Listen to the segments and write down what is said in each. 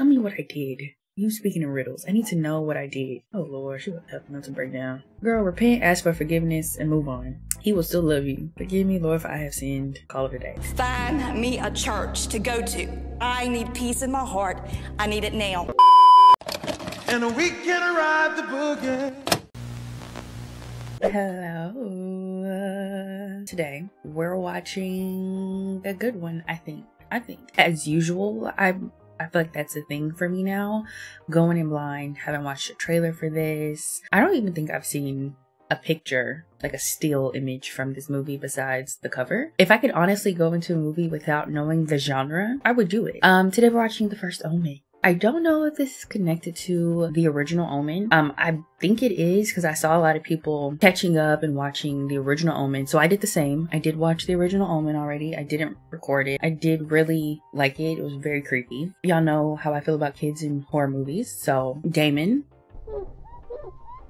Tell me what I did. You speaking in riddles. I need to know what I did. Oh Lord, she was helping to break down. Girl, repent, ask for forgiveness, and move on. He will still love you. Forgive me, Lord, if I have sinned. Call it a day. Find me a church to go to. I need peace in my heart. I need it now. And we can ride the boogie. Hello. Today we're watching a good one. I think. I think, as usual, I I feel like that's a thing for me now. Going in blind. Haven't watched a trailer for this. I don't even think I've seen a picture, like a still image from this movie besides the cover. If I could honestly go into a movie without knowing the genre, I would do it. Um, today we're watching The First Omen. I don't know if this is connected to the original Omen. Um, I think it is because I saw a lot of people catching up and watching the original Omen. So I did the same. I did watch the original Omen already. I didn't record it. I did really like it. It was very creepy. Y'all know how I feel about kids in horror movies. So Damien,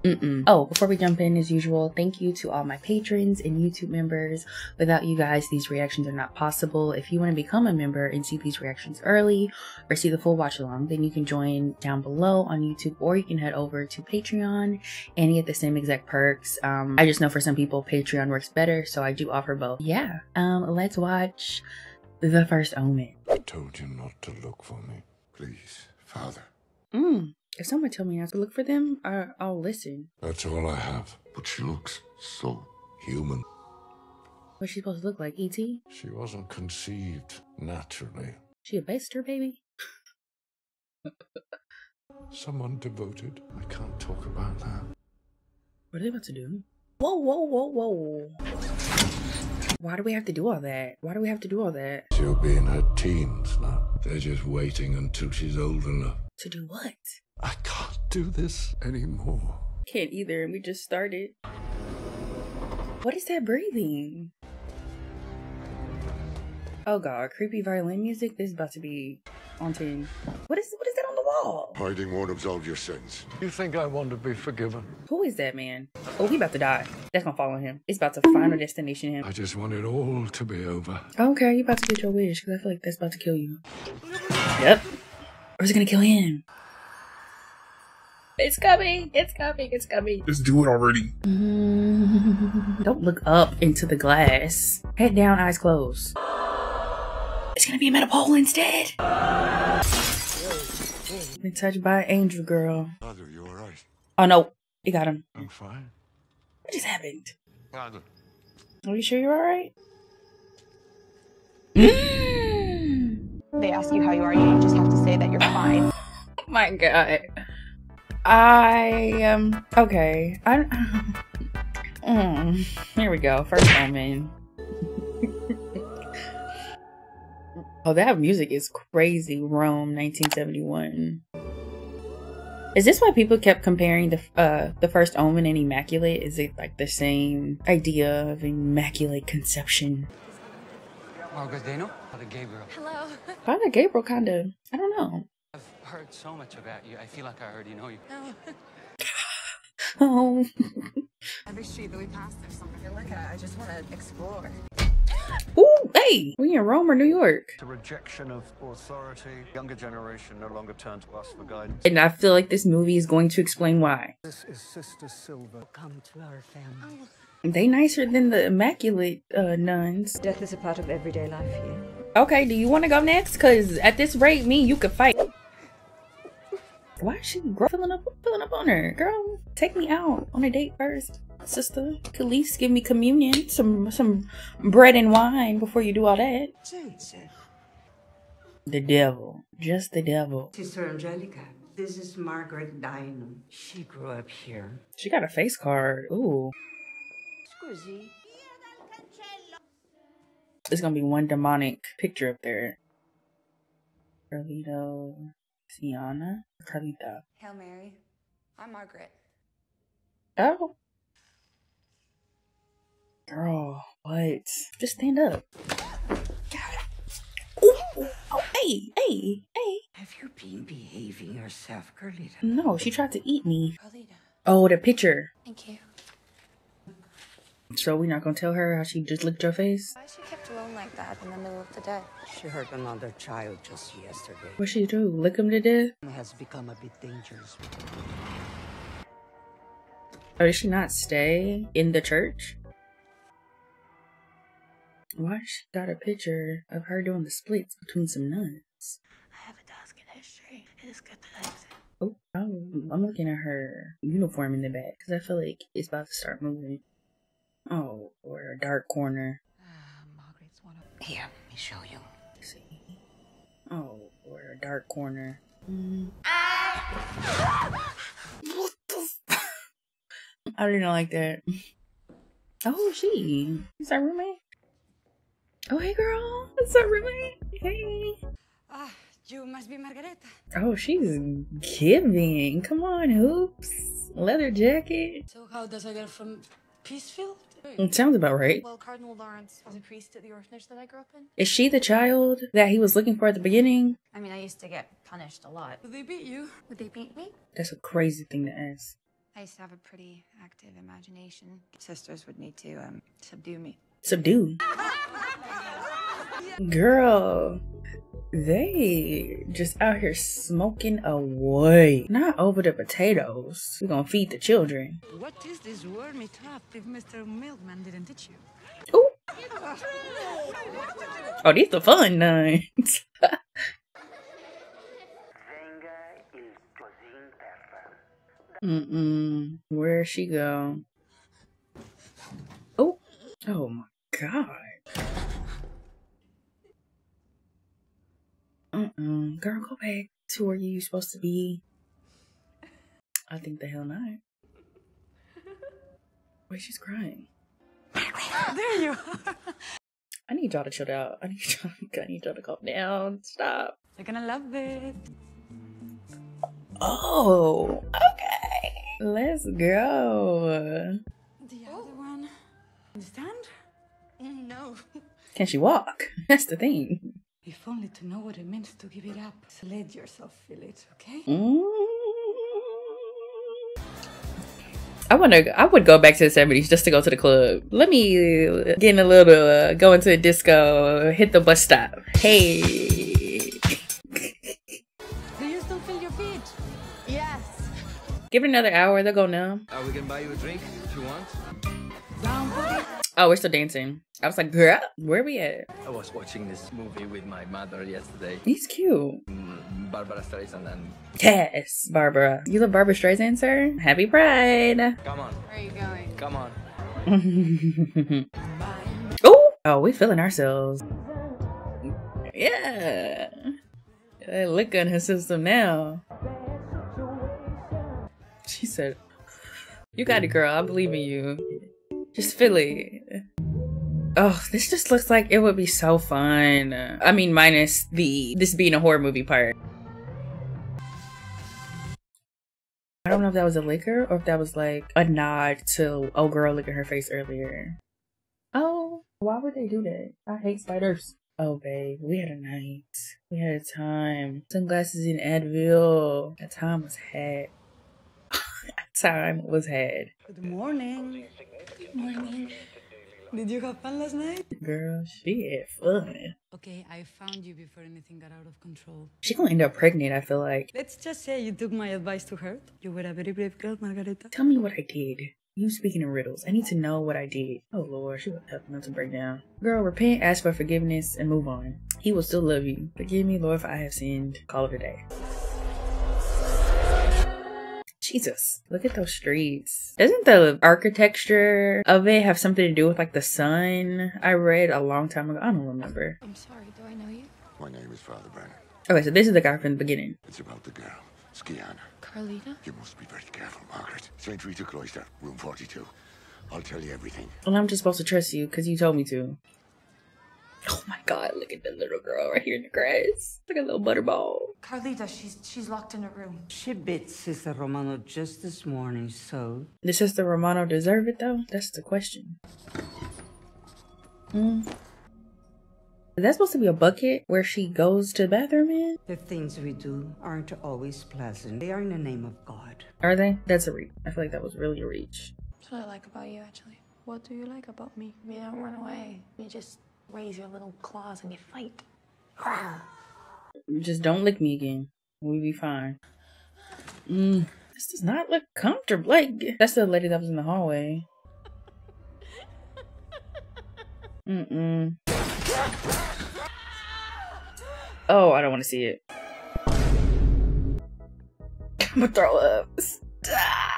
Mm-mm. Oh, before we jump in, as usual, thank you to all my patrons and YouTube members. Without you guys, these reactions are not possible. If you want to become a member and see these reactions early or see the full watch along, then you can join down below on YouTube or you can head over to Patreon and get the same exact perks. Um, I just know for some people, Patreon works better, so I do offer both. Yeah, um, let's watch The First Omen. I told you not to look for me. Please, Father. Mm. If someone tell me not to look for them, I, I'll listen. That's all I have. But she looks so human. What's she supposed to look like? E.T.? She wasn't conceived naturally. She a baster baby? Someone devoted. I can't talk about that. What are they about to do? Whoa, whoa, whoa, whoa. Why do we have to do all that? Why do we have to do all that? She'll be in her teens now. They're just waiting until she's old enough. To do what? I can't do this anymore. Can't either, and we just started. What is that breathing? Oh god, creepy violin music? This is about to be haunting. What is what is that on the wall? Hiding won't absolve your sins. You think I want to be forgiven? Who is that man? Oh, he about to die. That's gonna fall on him. It's about to find final destination him. I just want it all to be over. Okay, you about to get your wish, because I feel like that's about to kill you. Yep. Or is it gonna kill him? It's coming. It's coming. It's coming. Just do it already. Mm, don't look up into the glass. Head down, eyes closed. It's gonna be a metapole instead. Been touched by an angel girl. Father, you alright? Oh no, he got him. I'm fine. What just happened? Father. Are you sure you're alright? Mm. They ask you how you are, you just have to say that you're fine. Oh my god. I um okay. I mm, here we go. First omen. oh, that music is crazy. Rome, 1971. Is this why people kept comparing the uh the first omen and immaculate? Is it like the same idea of immaculate conception? Augustino? Father Gabriel. Hello. Father Gabriel kind of I don't know. I've heard so much about you. I feel like I already know you. Oh, Every street that we pass, there's something to look at. I just want to explore. ooh, hey, we in Rome or New York? The rejection of authority. Younger generation no longer turn to us for guidance. And I feel like this movie is going to explain why. This is Sister Silvia. Come to our family. They nicer than the immaculate uh, nuns. Death is a part of everyday life here. Okay, do you want to go next? Cause at this rate, me you could fight. Why is she filling up, filling up on her, girl? Take me out on a date first, sister. At least give me communion, some some bread and wine before you do all that. The devil, just the devil. Sister Angelica, this is Margaret Daino. She grew up here. She got a face card. Ooh, Scusi. there's gonna be one demonic picture up there. Carlito, Sienna, Carlita. Hail Mary. I'm Margaret. Oh. Girl, what? Just stand up. Ooh, oh, hey, hey, hey. Have you been behaving yourself, Carlita? No, she tried to eat me. Carlita. Oh, the picture. Thank you. So we not gonna tell her how she just licked your face? Why is she kept alone like that in the middle of the day? She hurt another child just yesterday. What she do? Lick him to death? It has become a bit dangerous. Or did she not stay in the church? Why she got a picture of her doing the splits between some nuns? I have a task in history. It is good that I exist. Oh, oh, I'm looking at her uniform in the back because I feel like it's about to start moving. Oh, or a dark corner. Here, let me show you. Let's see. Oh, or a dark corner. What the f- I didn't like that. Oh, she. Is that roommate? Oh, hey, girl. Is that roommate? Hey. Ah, you must be Margareta. Oh, she's giving. Come on, hoops. Leather jacket. So how does I get from Peacefield? It sounds about right. Well, Cardinal Lawrence was a priest at the orphanage that I grew up in. Is she the child that he was looking for at the beginning? I mean, I used to get punished a lot. Did they beat you? Would they beat me? That's a crazy thing to ask. I used to have a pretty active imagination. Sisters would need to um, subdue me. Subdue. Girl, they just out here smoking away. Not over the potatoes. We're gonna feed the children. What is this wormy trap if Mr. Milkman didn't teach you? Ooh. Oh, these the fun nuns. Mm-mm. Where'd she go? Oh. Oh my god. Mm-mm. Girl, go back to where you're supposed to be. I think the hell not. Wait, she's crying. There you are. I need y'all to chill out. I need y'all, I need y'all to calm down. Stop. You're gonna love it. Oh, okay. Let's go. The other one. Understand? No. Can she walk? That's the thing. If only to know what it means to give it up. So let yourself feel it, okay? Mm. I want to. I would go back to the seventies just to go to the club. Let me uh, get in a little, uh, go into a disco, hit the bus stop. Hey, Do you still feel your feet? Yes. give it another hour. They'll go numb. Uh, we can buy you a drink if you want. Oh, we're still dancing. I was like, girl, where are we at? I was watching this movie with my mother yesterday. He's cute. Mm, Barbra Streisand and Yes, Barbara. You love Barbra Streisand, sir? Happy Pride. come on, Where are you going? come on. oh, oh, we feeling ourselves. Yeah. That lick on her system now. She said, You got it, girl. I believe in you. Just Philly. Oh, this just looks like it would be so fun. I mean, minus the this being a horror movie part. I don't know if that was a liquor or if that was like a nod to oh girl licking her face earlier. Oh, why would they do that? I hate spiders. Oh, babe, we had a night. We had a time. Sunglasses in Advil. That time was had. time was had. Good morning. Good morning. Did you have fun last night? Girl, she had fun. Okay, I found you before anything got out of control. She gonna end up pregnant, I feel like. Let's just say you took my advice to heart. You were a very brave girl, Margareta. Tell me what I did. You speaking in riddles. I need to know what I did. Oh lord, she was tough enough to break down. Girl, repent, ask for forgiveness, and move on. He will still love you. Forgive me, Lord, for I have sinned. Call it a day. Jesus, look at those streets. Doesn't the architecture of it have something to do with like the sun? I read a long time ago. I don't remember. I'm sorry. Do I know you? My name is Father Brennan. Okay, so this is the guy from the beginning. It's about the girl, Scianna. Carlita? You must be very careful, Margaret. St. Rita Cloister, room 42. I'll tell you everything. Well, I'm just supposed to trust you because you told me to. Oh my god, look at the little girl right here in the grass. Like a little butterball. Carlita, she's she's locked in a room. She bit Sister Romano just this morning, so Does Sister Romano deserve it though? That's the question. Hmm. Is that supposed to be a bucket where she goes to the bathroom in? the things we do aren't always pleasant. They are in the name of God. Are they? That's a reach. I feel like that was really a reach. That's what I like about you, actually. What do you like about me? You don't run away. You just raise your little claws and you fight. Just don't lick me again. We'll be fine. Mm, this does not look comfortable. Like, that's the lady that was in the hallway. Mm-mm. Oh, I don't want to see it. I'm gonna throw up. Why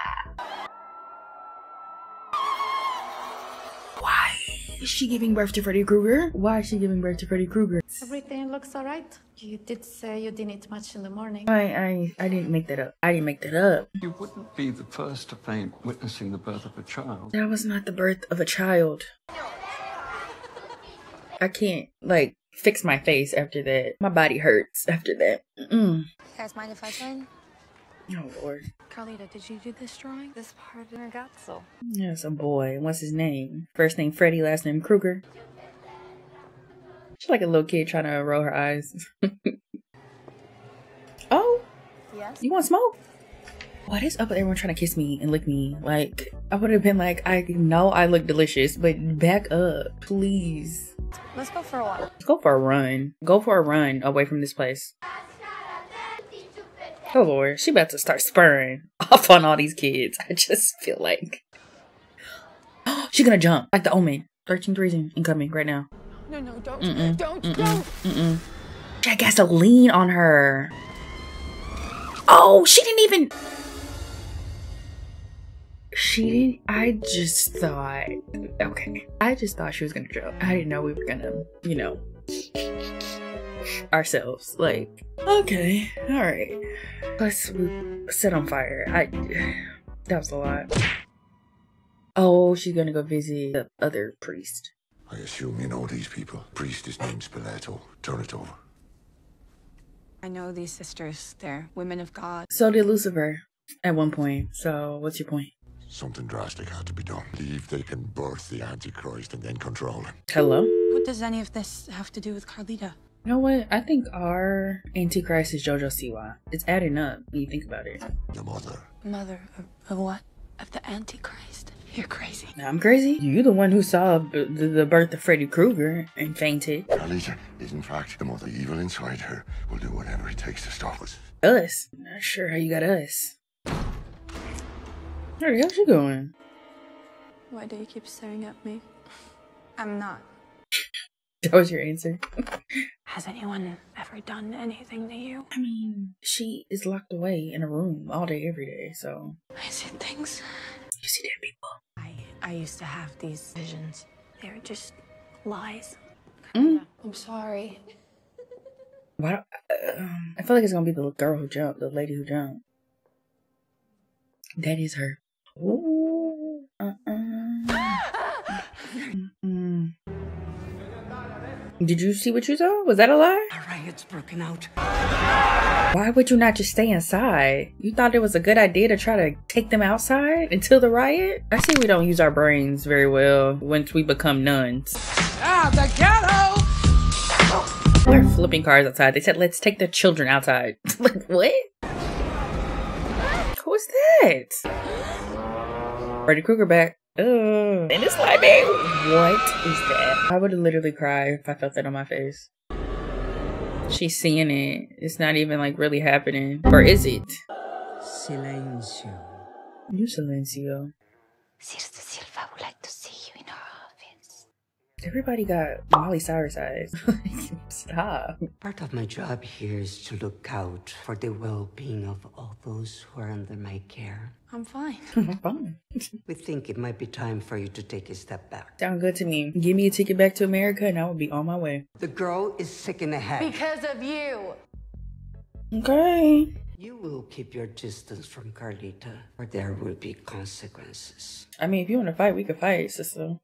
is she giving birth to Freddy Krueger? Why is she giving birth to Freddy Krueger? Everything looks alright. You did say you didn't eat much in the morning. I, I, I didn't make that up. I didn't make that up. You wouldn't be the first to faint witnessing the birth of a child. That was not the birth of a child. I can't, like, fix my face after that. My body hurts after that. Mm. You guys mind if I join? Oh, Lord. Carlita, did you do this drawing? This part of ragazzo. Yes, a boy. What's his name? First name Freddy, last name Krueger. She's like a little kid trying to roll her eyes. oh, Yes? you want smoke? What is up with everyone trying to kiss me and lick me? Like, I would have been like, I know I look delicious, but back up, please. Let's go for a walk. Let's go for a run. Go for a run away from this place. Oh lord, she about to start spurring off on all these kids. I just feel like she gonna jump like the Omen. 13 reason incoming right now. No, no, don't. Mm-mm, Don't, mm-mm, don't. Mm-mm. She had gasoline on her. Oh, she didn't even. She didn't. I just thought. Okay. I just thought she was gonna jump. I didn't know we were gonna, you know, ourselves. Like, okay, alright. Let's set on fire. I. That was a lot. Oh, she's gonna go visit the other priest. I assume you know these people. Priest, his name's Pilato. Turn it over. I know these sisters. They're women of God. So did Lucifer at one point. So, what's your point? Something drastic had to be done. Believe they can birth the Antichrist and then control him. Hello? What does any of this have to do with Carlita? You know what? I think our Antichrist is Jojo Siwa. It's adding up when you think about it. Your mother. Mother of, of what? Of the Antichrist. You're crazy. Now, I'm crazy. You're the one who saw b- the, the birth of Freddy Krueger and fainted. Carlita is in fact the mother evil inside her. will do whatever it takes to stop us. Us? Not sure how you got us. Where the hell she going? Why do you keep staring at me? I'm not. That was your answer. Has anyone ever done anything to you? I mean, she is locked away in a room all day, every day, so. I see things. You see dead people. I I used to have these visions. They were just lies. Mm. I'm sorry. Why? Um, I feel like it's gonna be the girl who jumped, the lady who jumped. That is her. Ooh. Uh-uh. Did you see what you saw? Was that a lie? A riot's broken out. Why would you not just stay inside? You thought it was a good idea to try to take them outside until the riot? I see we don't use our brains very well once we become nuns. Ah, the ghetto! They're flipping cars outside. They said, let's take the children outside. like, what? Who's that? Freddy Krueger back. Ugh. And it's like, man, what is that? I would literally cry if I felt that on my face. She's seeing it. It's not even like really happening. Or is it? Silencio. You silencio. Sister Silvia would like to see you in our office. Everybody got Miley Cyrus eyes. Stop. Part of my job here is to look out for the well-being of all those who are under my care. I'm fine. Fine. We think it might be time for you to take a step back. Sound good to me. Give me a ticket back to America and I will be on my way. The girl is sick in the head. Because of you. Okay. You will keep your distance from Carlita, or there will be consequences. I mean, if you want to fight, we could fight, sister.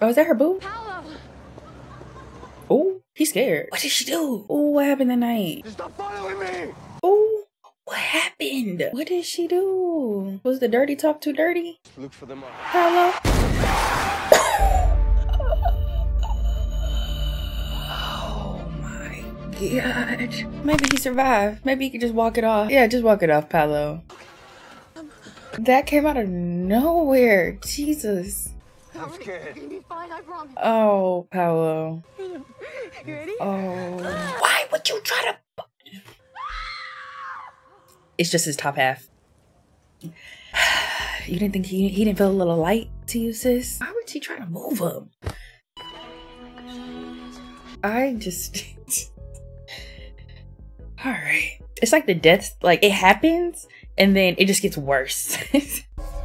Oh, is that her boo? Paolo! He's scared. What did she do? Oh, what happened tonight? Stop following me! Oh, what happened? What did she do? Was the dirty talk too dirty? Look for them all. Hello? oh my god. Maybe he survived. Maybe he could just walk it off. Yeah, just walk it off, Paolo. Um, that came out of nowhere. Jesus. I'm scared. You'll be fine, I promise. Oh, Paolo. You ready? Oh. Why would you try to? It's just his top half. You didn't think he he didn't feel a little light to you, sis? Why would he try to move him? I just. All right. It's like the death, like it happens and then it just gets worse.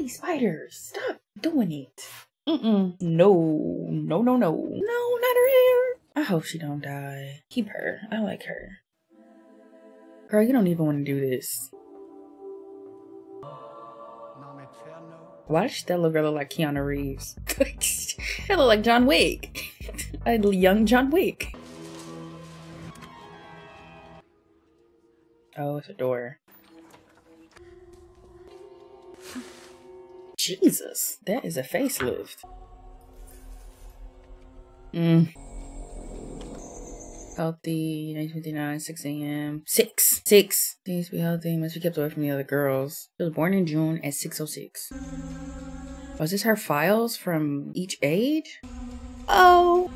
Heavenly spiders, stop doing it. Mm-mm. No, no, no, no, no, not her hair. I hope she don't die. Keep her. I like her. Girl, you don't even want to do this. Why does girl look like Keanu Reeves? that look like John Wick. A young John Wick. Oh, it's a door. Jesus, that is a facelift. Mm. Healthy, 1959, 6 a.m. 6! 6! Needs to be healthy, must be kept away from the other girls. She was born in June at 6.06. Was this her files from each age? Oh!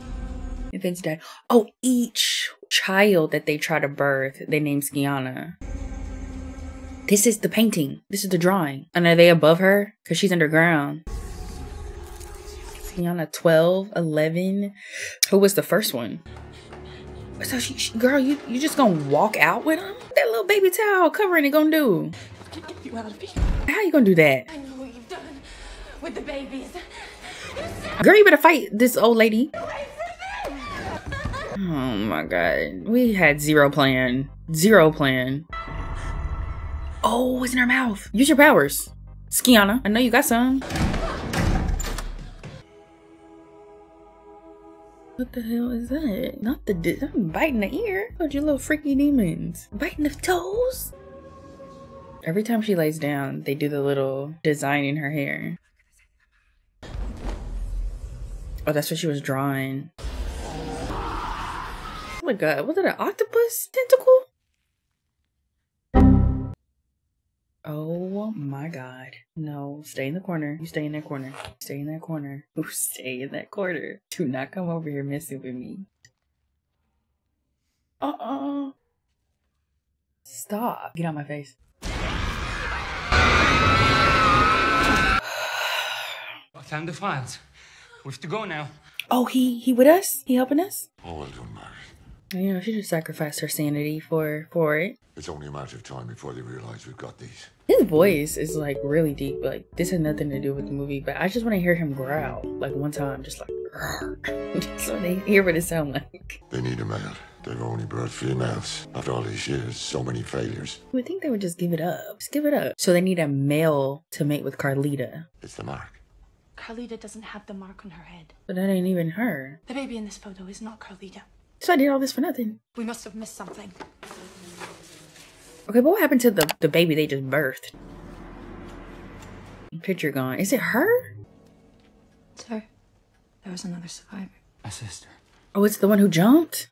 Events died. Oh, each child that they try to birth, they name Scianna. This is the painting. This is the drawing. And are they above her? Because she's underground. Scianna 12, 11. Who was the first one? So she, she- girl, you, you just gonna walk out with him? That little baby towel covering it gonna do? Get you out of here. How you gonna do that? I know what you've done with the babies. Girl, you better fight this old lady. Oh my god. We had zero plan. Zero plan. Oh, it's in her mouth. Use your powers. Scianna, I know you got some. What the hell is that? Not the I'm biting the ear. Oh, you little freaky demons. Biting the toes? Every time she lays down, they do the little design in her hair. Oh, that's what she was drawing. Oh my god, was it an octopus tentacle? Oh my god. No, stay in the corner. You stay in that corner. Stay in that corner. You stay in that corner. Do not come over here messing with me. Uh-uh. Stop. Get out my face. I found the files. We have to go now. Oh, he he with us? He helping us? Oh, well done, Mary. You know, she just sacrificed her sanity for for it. It's only a matter of time before they realize we've got these. His mm. voice is like really deep. Like this has nothing to do with the movie, but I just want to hear him growl like one time, just like. just want to hear what it sound like. They need a male. They've only brought females. After all these years, so many failures. You would think they would just give it up. Just give it up. So they need a male to mate with Carlita, It's the mark. Carlita doesn't have the mark on her head. but that ain't even her. The baby in this photo is not Carlita. So I did all this for nothing. We must have missed something. Okay, but what happened to the the baby they just birthed? Picture gone. Is it her? It's her. There was another survivor. My sister. Oh, it's the one who jumped.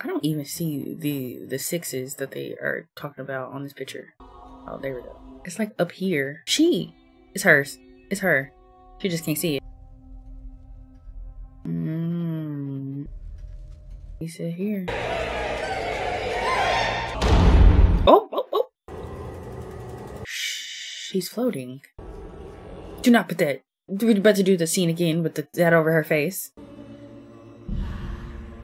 I don't even see the the sixes that they are talking about on this picture. Oh, there we go. It's like up here. She. It's hers. It's her. She just can't see it. Mmm. He said here. She's floating. Do not put that. About to do the scene again with the, that over her face.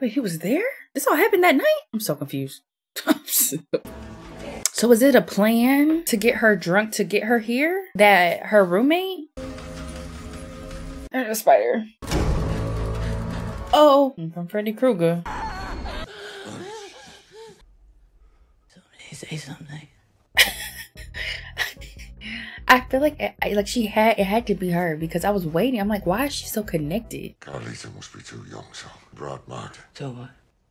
Wait, he was there? This all happened that night? I'm so confused. so was it a plan to get her drunk to get her here? That her roommate? And a spider. Oh, from Freddy Krueger. Say something. I feel like I, like she had it had to be her because I was waiting. I'm like, why is she so connected? Carlita must be too young, so brought Marta. So what?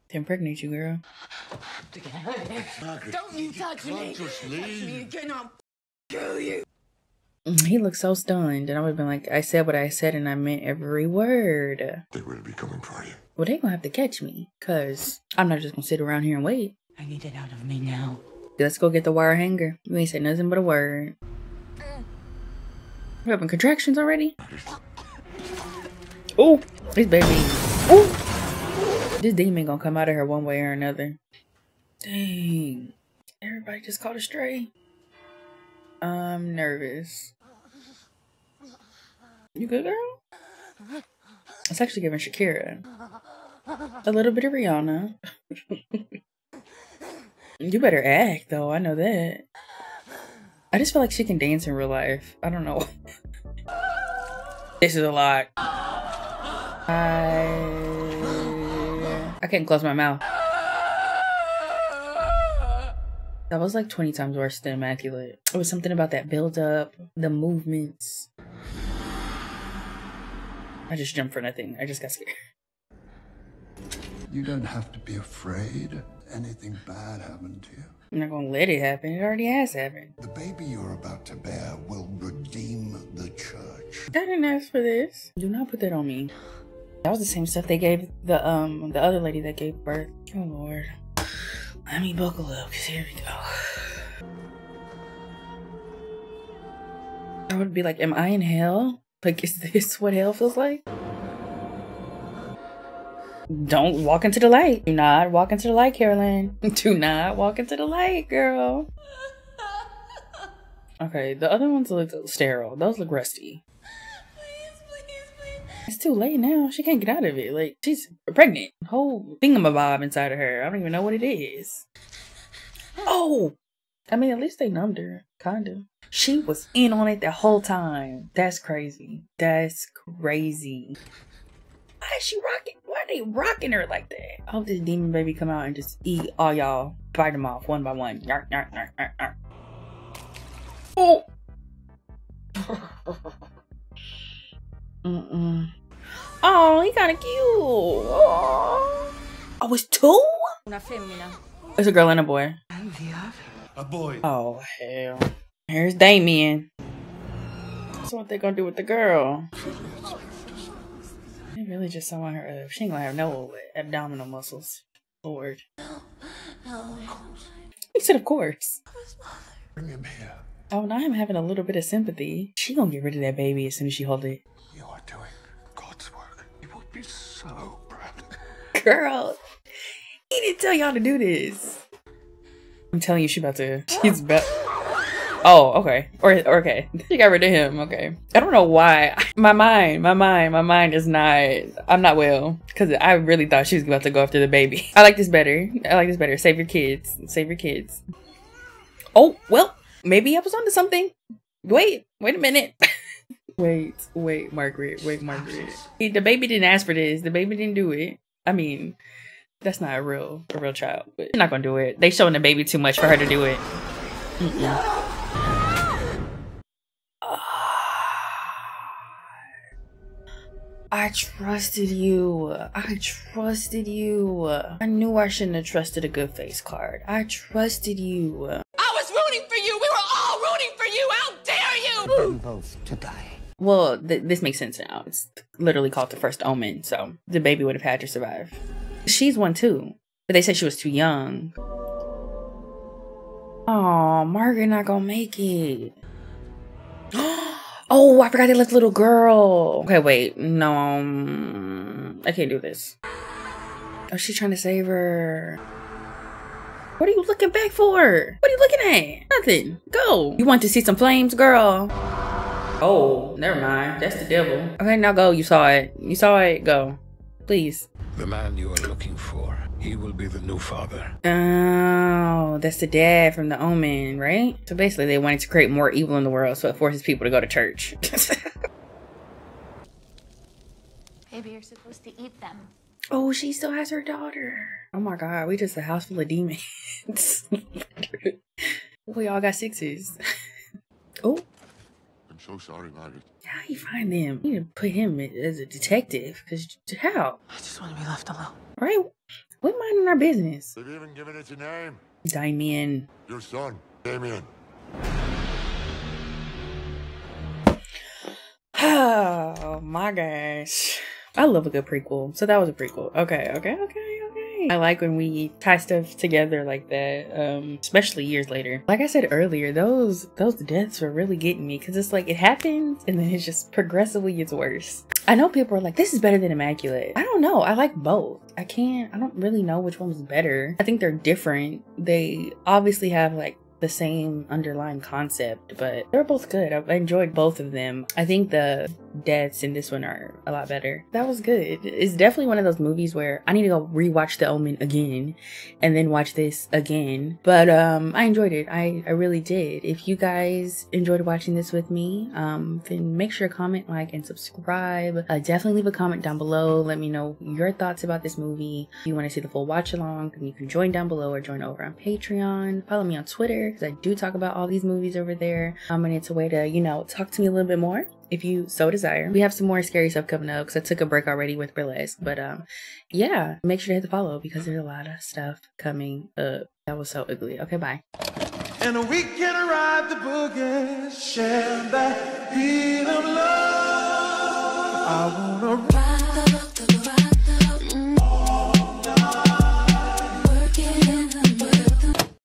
To impregnate you, girl. Margaret, Don't you touch me! just Touch me again, I'll kill you! Mm, he looked so stunned, and I would have been like, I said what I said, and I meant every word. They will be coming for you. Well, they gonna have to catch me, cause I'm not just gonna sit around here and wait. I need it out of me now. Let's go get the wire hanger. You ain't said nothing but a word. We having contractions already? Oh, this baby. Oh, this demon gonna come out of her one way or another. Dang. Everybody just caught a stray. I'm nervous. You good, girl? It's actually giving Shakira. A little bit of Rihanna. you better act, though. I know that. I just feel like she can dance in real life. I don't know. this is a lot. I I can't close my mouth. That was like 20 times worse than Immaculate. It was something about that build up, the movements. I just jumped for nothing. I just got scared. You don't have to be afraid anything bad happened to you. I'm not gonna let it happen. It already has happened. The baby you're about to bear will redeem the church. I didn't ask for this. Do not put that on me. That was the same stuff they gave the um the other lady that gave birth. Oh lord. Let me buckle up, cause here we go. I would be like, am I in hell? Like, is this what hell feels like? Don't walk into the light. Do not walk into the light, Carolyn. Do not walk into the light, girl. Okay, the other ones look sterile. Those look rusty. It's too late now. She can't get out of it. Like, she's pregnant. Whole thingamabob inside of her. I don't even know what it is. Oh! I mean, at least they numbed her. Kinda. She was in on it the whole time. That's crazy. That's crazy. Why is she rocking? Why are they rocking her like that? I hope this demon baby come out and just eat all y'all. Bite them off one by one. Yark, yark, yark, yark, yark. Oh! Mm-mm. Oh, he kind of cute. Oh. oh, it's two? Una femmina. It's a girl and a boy. A boy. Oh, hell. Here's Damien. So what they gonna do with the girl? They really just don't want her up. She ain't gonna have no abdominal muscles. Lord. He said, of course. Bring him here. Oh, now I'm having a little bit of sympathy. She gonna get rid of that baby as soon as she hold it. You are doing God's work. You will be so proud. Girl, he didn't tell y'all to do this. I'm telling you, she about to. She's about. Oh, okay. Or, okay. She got rid of him. Okay. I don't know why. My mind, my mind, my mind is not. I'm not well because I really thought she was about to go after the baby. I like this better. I like this better. Save your kids. Save your kids. Oh well, maybe I was onto something. Wait, wait a minute. wait, wait, Margaret. Wait, Margaret. The baby didn't ask for this. The baby didn't do it. I mean, that's not a real a real child. But you're not gonna do it. They showing the baby too much for her to do it. Mm-mm. I trusted you. I trusted you. I knew I shouldn't have trusted a good face card. I trusted you. I was rooting for you. We were all rooting for you. How dare you? Them both to die. Well, th- this makes sense now. It's literally called the first omen, so the baby would have had to survive. She's one too, but they said she was too young. Oh, Margaret not gonna make it. Oh, I forgot they left the little girl. Okay, wait. No, um, I can't do this. Oh, she's trying to save her. What are you looking back for? What are you looking at? Nothing. Go. You want to see some flames, girl? Oh, never mind. That's the devil. Okay, now go. You saw it. You saw it. Go. Please. The man you are looking for, he will be the new father. Oh, that's the dad from the Omen, right? So basically, they wanted to create more evil in the world, so it forces people to go to church. Maybe you're supposed to eat them. oh, she still has her daughter. Oh my god, we just a house full of demons. we all got sixes. oh, I'm so sorry, Margaret. how you find them? You need to put him as a detective, because how? I just want to be left alone. Right? We're minding our business. They've even given it a name. Damien. Your son, Damien. Oh my gosh. I love a good prequel. So that was a prequel. Okay, okay, okay. I like when we tie stuff together like that, um, especially years later. Like I said earlier, those those deaths were really getting me because it's like it happens and then it just progressively gets worse. I know people are like, this is better than Immaculate. I don't know. I like both. I can't, I don't really know which one was better. I think they're different. They obviously have like the same underlying concept, but they're both good. I've enjoyed both of them. I think the deaths in this one are a lot better. That was good. It's definitely one of those movies where I need to go rewatch The Omen again and then watch this again. But um I enjoyed it. I, I really did. If you guys enjoyed watching this with me, um then make sure to comment, like, and subscribe. Uh, definitely leave a comment down below. Let me know your thoughts about this movie. If you want to see the full watch along, then you can join down below or join over on Patreon. Follow me on Twitter because I do talk about all these movies over there. Um, and it's a way to, you know, talk to me a little bit more if you so desire. We have some more scary stuff coming up because I took a break already with burlesque. But um, yeah, make sure to hit the follow because there's a lot of stuff coming up. That was so ugly. Okay, bye. And we can ride the boogie, share that beat of love. I wanna ride.